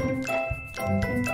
Música